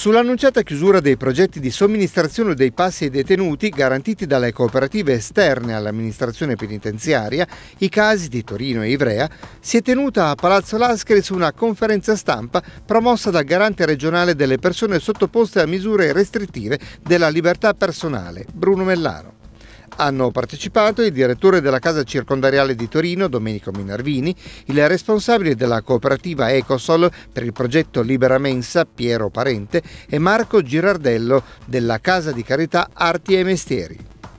Sull'annunciata chiusura dei progetti di somministrazione dei passi ai detenuti garantiti dalle cooperative esterne all'amministrazione penitenziaria, i casi di Torino e Ivrea, si è tenuta a Palazzo Lascari su una conferenza stampa promossa dal garante regionale delle persone sottoposte a misure restrittive della libertà personale, Bruno Mellaro. Hanno partecipato il direttore della Casa Circondariale di Torino, Domenico Minervini, il responsabile della cooperativa Ecosol per il progetto Libera Mensa, Piero Parente, e Marco Girardello della Casa di Carità Arti e Mestieri.